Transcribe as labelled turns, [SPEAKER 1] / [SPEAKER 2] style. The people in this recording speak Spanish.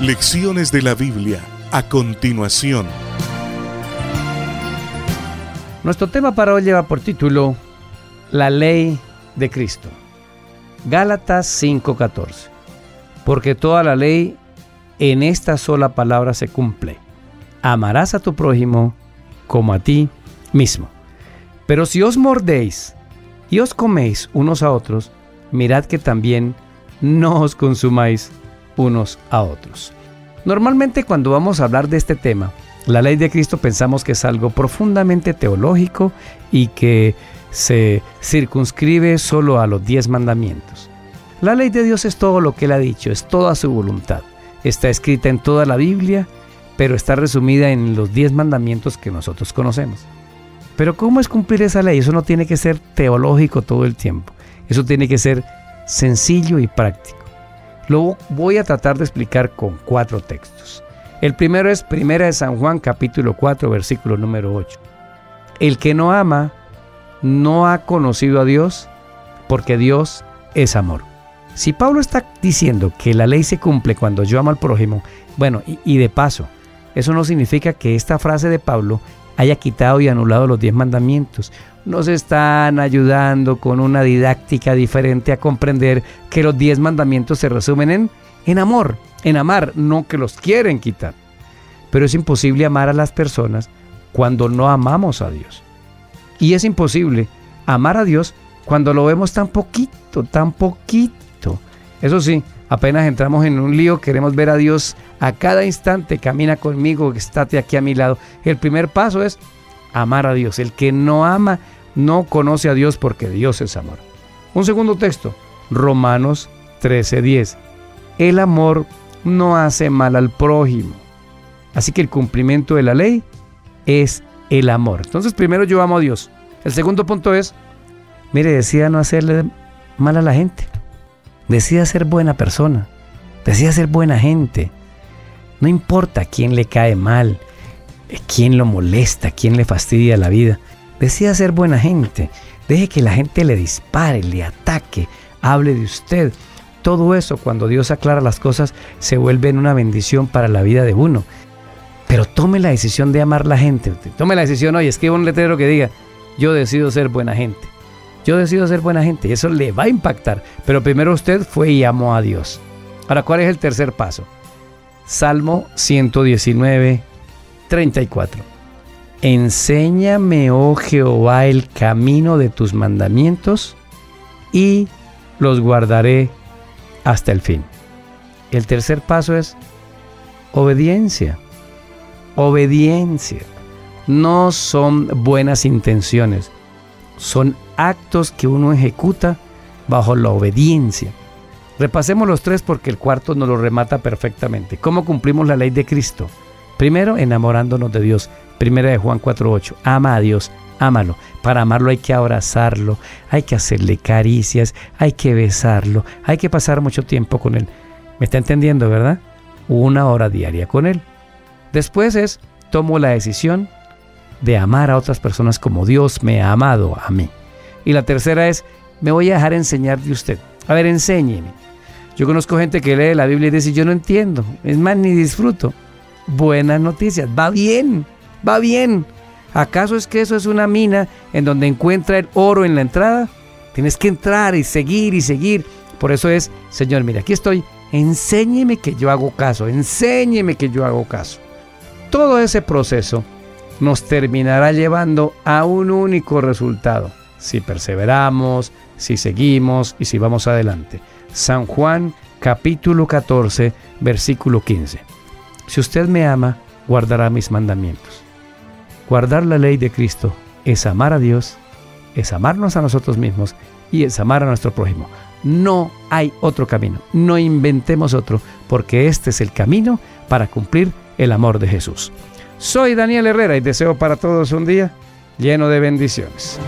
[SPEAKER 1] Lecciones de la Biblia a continuación.
[SPEAKER 2] Nuestro tema para hoy lleva por título La ley de Cristo. Gálatas 5:14. Porque toda la ley en esta sola palabra se cumple. Amarás a tu prójimo como a ti mismo. Pero si os mordéis y os coméis unos a otros, mirad que también no os consumáis unos a otros. Normalmente cuando vamos a hablar de este tema, la ley de Cristo pensamos que es algo profundamente teológico y que se circunscribe solo a los diez mandamientos. La ley de Dios es todo lo que Él ha dicho, es toda su voluntad. Está escrita en toda la Biblia, pero está resumida en los diez mandamientos que nosotros conocemos. Pero ¿cómo es cumplir esa ley? Eso no tiene que ser teológico todo el tiempo. Eso tiene que ser sencillo y práctico. Lo voy a tratar de explicar con cuatro textos. El primero es Primera de San Juan capítulo 4 versículo número 8. El que no ama no ha conocido a Dios porque Dios es amor. Si Pablo está diciendo que la ley se cumple cuando yo amo al prójimo, bueno, y, y de paso, eso no significa que esta frase de Pablo haya quitado y anulado los diez mandamientos nos están ayudando con una didáctica diferente a comprender que los diez mandamientos se resumen en, en amor, en amar, no que los quieren quitar. Pero es imposible amar a las personas cuando no amamos a Dios. Y es imposible amar a Dios cuando lo vemos tan poquito, tan poquito. Eso sí, apenas entramos en un lío, queremos ver a Dios a cada instante, camina conmigo, estate aquí a mi lado. El primer paso es amar a Dios. El que no ama no conoce a Dios porque Dios es amor. Un segundo texto, Romanos 13:10. El amor no hace mal al prójimo. Así que el cumplimiento de la ley es el amor. Entonces primero yo amo a Dios. El segundo punto es, mire, decida no hacerle mal a la gente. Decida ser buena persona. Decida ser buena gente. No importa quién le cae mal, quién lo molesta, quién le fastidia la vida. Decida ser buena gente. Deje que la gente le dispare, le ataque, hable de usted. Todo eso, cuando Dios aclara las cosas, se vuelve en una bendición para la vida de uno. Pero tome la decisión de amar la gente. Tome la decisión hoy, escriba un letrero que diga, yo decido ser buena gente. Yo decido ser buena gente eso le va a impactar. Pero primero usted fue y amó a Dios. Ahora, ¿cuál es el tercer paso? Salmo 119, 34. Enséñame, oh Jehová, el camino de tus mandamientos y los guardaré hasta el fin. El tercer paso es obediencia. Obediencia. No son buenas intenciones, son actos que uno ejecuta bajo la obediencia. Repasemos los tres porque el cuarto nos lo remata perfectamente. ¿Cómo cumplimos la ley de Cristo? Primero, enamorándonos de Dios. Primera de Juan 4.8. Ama a Dios, ámalo. Para amarlo hay que abrazarlo, hay que hacerle caricias, hay que besarlo, hay que pasar mucho tiempo con él. ¿Me está entendiendo, verdad? Una hora diaria con él. Después es, tomo la decisión de amar a otras personas como Dios me ha amado a mí. Y la tercera es, me voy a dejar enseñar de usted. A ver, enséñeme. Yo conozco gente que lee la Biblia y dice, yo no entiendo. Es más, ni disfruto. Buenas noticias, va bien va bien. ¿Acaso es que eso es una mina en donde encuentra el oro en la entrada? Tienes que entrar y seguir y seguir. Por eso es, Señor, mira, aquí estoy. Enséñeme que yo hago caso. Enséñeme que yo hago caso. Todo ese proceso nos terminará llevando a un único resultado. Si perseveramos, si seguimos y si vamos adelante. San Juan capítulo 14, versículo 15. Si usted me ama, guardará mis mandamientos. Guardar la ley de Cristo es amar a Dios, es amarnos a nosotros mismos y es amar a nuestro prójimo. No hay otro camino, no inventemos otro, porque este es el camino para cumplir el amor de Jesús. Soy Daniel Herrera y deseo para todos un día lleno de bendiciones.